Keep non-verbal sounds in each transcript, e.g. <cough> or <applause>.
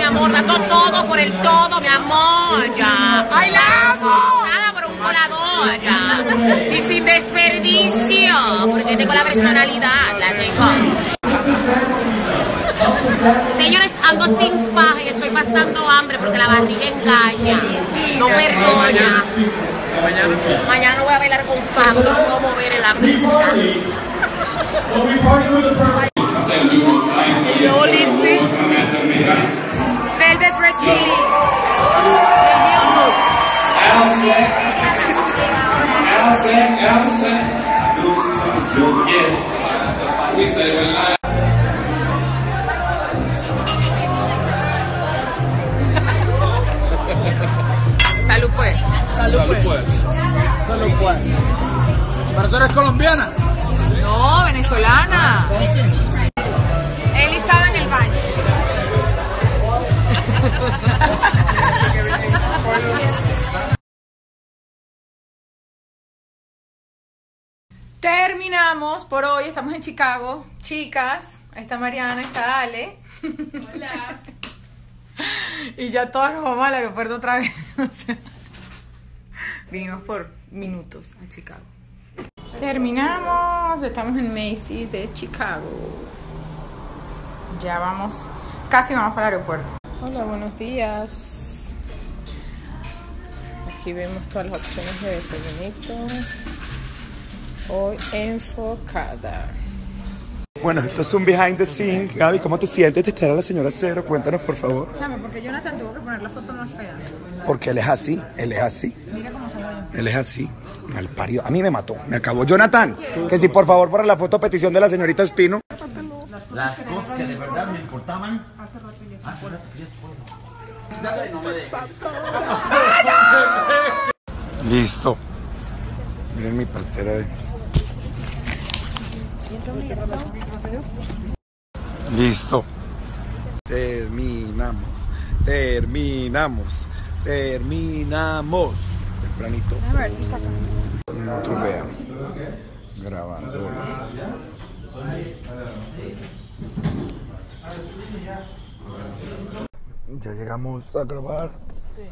dando todo por el todo, mi amor, ya. ¡Ay, la amo! Nada por un colador, ya. Y sin desperdicio, porque tengo la personalidad, la tengo. Señores, ando sin faja y estoy pasando hambre porque la barriga engaña. No perdona. Mañana no voy a bailar con faja, no puedo mover en la pista. El nuevo lifting. Salud pues. Salud, pues. Salud, pues. ¿Pero tú eres colombiana? No, venezolana. Terminamos por hoy. Estamos en Chicago. Chicas, ahí está Mariana, está Ale. Hola. <laughs> y ya todas nos vamos al aeropuerto otra vez. <laughs> O sea, vinimos por minutos a Chicago. Terminamos, estamos en Macy's de Chicago. Ya vamos, casi vamos para el aeropuerto. Hola, buenos días. Aquí vemos todas las opciones de desayunito. Hoy enfocada. Bueno, esto es un behind the scenes. Gaby, ¿cómo te sientes de estar a la señora Cero? Cuéntanos, por favor. Chame, porque Jonathan tuvo que poner la foto más fea. Porque él es así, él es así, Mira cómo salió bien. él es así. Mal parido. A mí me mató, me acabó. Jonathan, que si por favor para la foto a petición de la señorita Espino. Las cosas que de verdad me importaban. Hace rato ya no me dejes. Listo. Miren mi parcera. Listo. Terminamos. Terminamos. Terminamos. Tempranito. A ver si está acá. Grabando. Ya llegamos a grabar. Sí.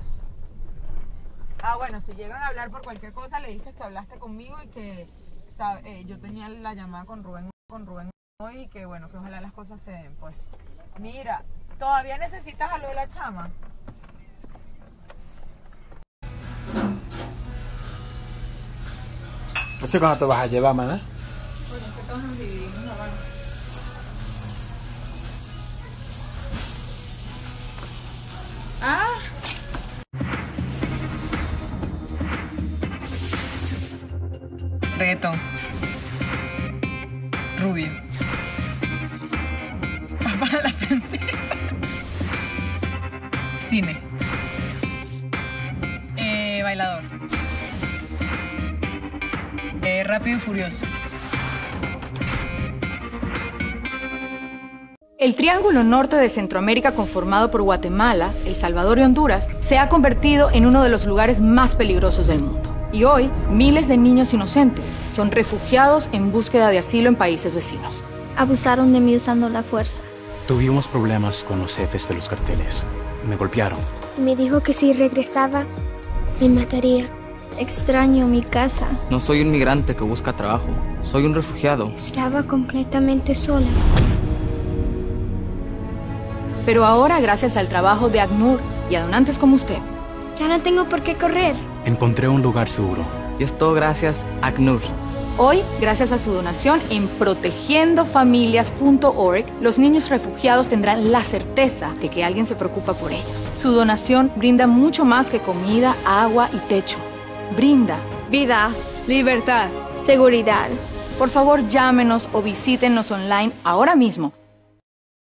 Ah, bueno, si llegan a hablar por cualquier cosa, le dices que hablaste conmigo y que sabe- eh, yo tenía la llamada con Rubén, con Rubén hoy que bueno, que ojalá las cosas se den, pues. Mira, ¿todavía necesitas algo de la chama? No sé cuándo te vas a llevar, maná. Bueno, es que todos nos dividimos la mano. Ah. Reggaetón. Rubio. <laughs> Para la francesa. Cine. Eh, bailador. Eh, rápido y furioso. El Triángulo Norte de Centroamérica, conformado por Guatemala, El Salvador y Honduras, se ha convertido en uno de los lugares más peligrosos del mundo. Y hoy, miles de niños inocentes son refugiados en búsqueda de asilo en países vecinos. Abusaron de mí usando la fuerza. Tuvimos problemas con los jefes de los carteles. Me golpearon. Y me dijo que si regresaba, me mataría. Extraño mi casa. No soy un migrante que busca trabajo. Soy un refugiado. Estaba completamente sola. Pero ahora, gracias al trabajo de ACNUR y a donantes como usted, Ya no tengo por qué correr. Encontré un lugar seguro. Y es todo gracias a ACNUR. Hoy, gracias a su donación en protegiendofamilias.org, los niños refugiados tendrán la certeza de que alguien se preocupa por ellos. Su donación brinda mucho más que comida, agua y techo. Brinda Vida, libertad. seguridad. Por favor, llámenos o visítenos online ahora mismo